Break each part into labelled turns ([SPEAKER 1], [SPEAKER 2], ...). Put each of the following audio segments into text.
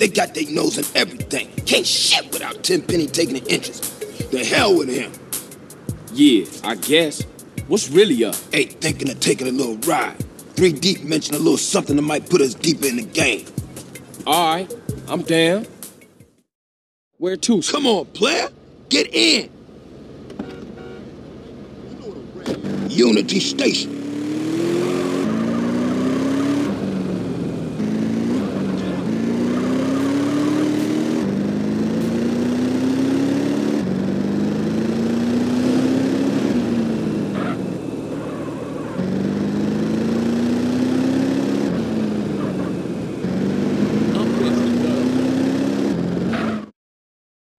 [SPEAKER 1] They got their nose in everything. Can't shit without Tenpenny taking an interest. The hell with him.
[SPEAKER 2] Yeah, I guess. What's really up?
[SPEAKER 1] Hey, thinking of taking a little ride. Three Deep mentioned a little something that might put us deeper in the game.
[SPEAKER 2] All right, I'm down. Where to?
[SPEAKER 1] Come on, player. Get in. Unity Station.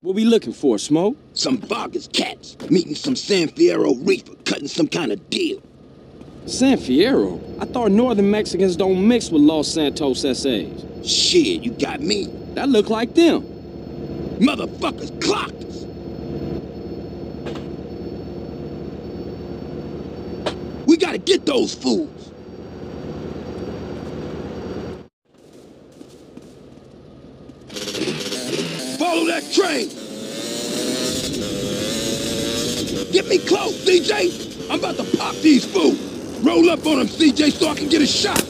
[SPEAKER 2] What we looking for, Smoke?
[SPEAKER 1] Some Vagos cats meeting some San Fierro Rifa, cutting some kind of deal.
[SPEAKER 2] San Fierro? I thought northern Mexicans don't mix with Los Santos SAs.
[SPEAKER 1] Shit, you got me.
[SPEAKER 2] That look like them.
[SPEAKER 1] Motherfuckers clocked us. We gotta get those fools. Train. Get me close, CJ. I'm about to pop these fools. Roll up on them, CJ, so I can get a shot.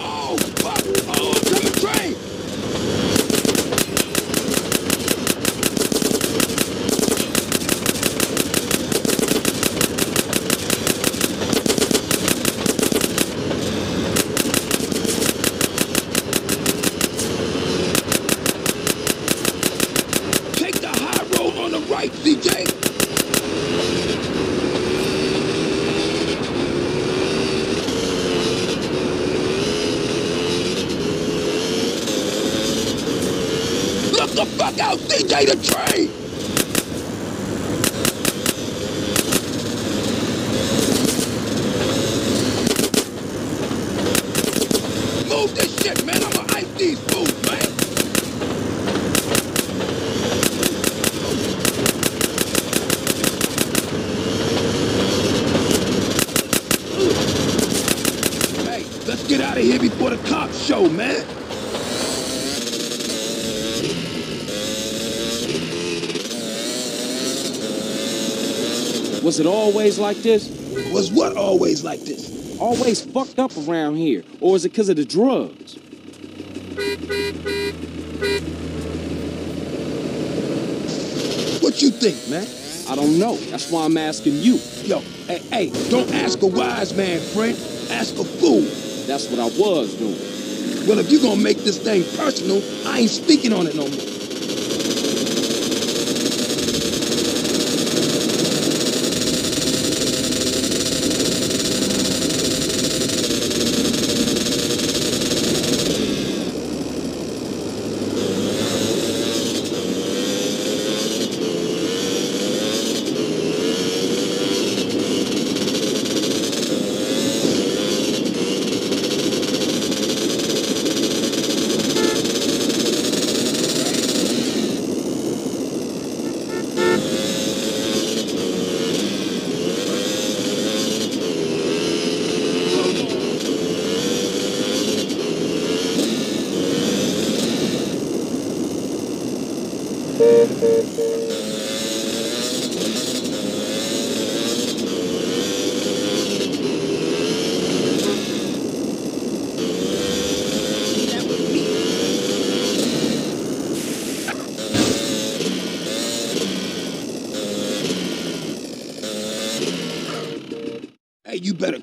[SPEAKER 1] Oh, fuck! Oh, coming train! Take the high road on the right, CJ! Fuck out, CJ, the train! Move this shit, man. I'ma ice these fools, man. Hey, let's get out of here before the cops show, man.
[SPEAKER 2] Was it always like this?
[SPEAKER 1] Was what always like this?
[SPEAKER 2] Always fucked up around here? Or is it because of the drugs?
[SPEAKER 1] What you think, man?
[SPEAKER 2] I don't know. That's why I'm asking you.
[SPEAKER 1] Yo, hey, hey, don't ask a wise man, friend. Ask a fool.
[SPEAKER 2] That's what I was doing.
[SPEAKER 1] Well, if you're gonna make this thing personal, I ain't speaking on it no more.